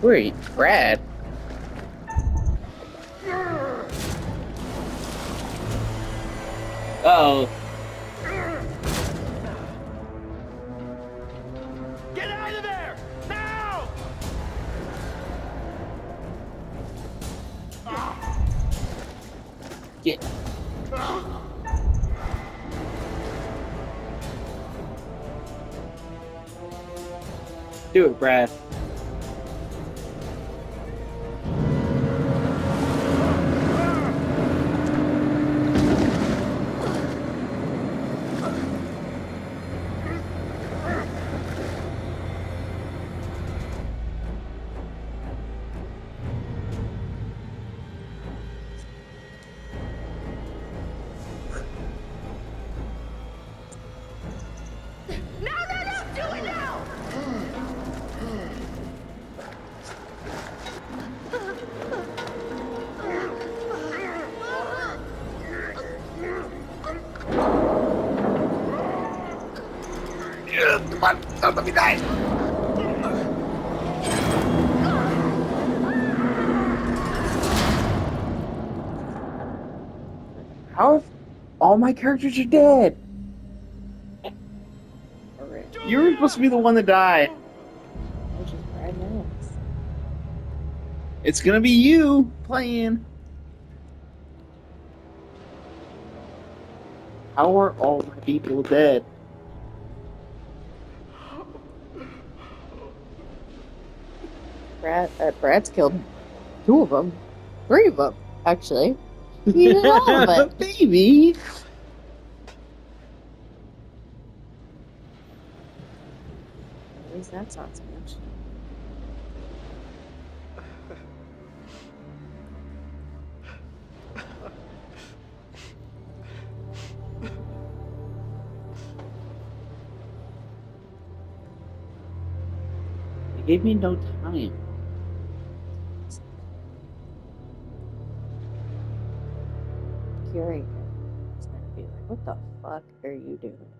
Wait, Brad. Oh, Get out of there! Now! get. Do it, Brad. Come on, don't me die. How if all my characters are dead? You were supposed to be the one that died. Which is Brad Nance. It's gonna be you playing. How are all my people dead? Brad, uh, Brad's killed two of them. Three of them, actually. He did all of it. Baby. At least that's not so much. They gave me no time. Curing her. It's gonna be like, what the fuck are you doing?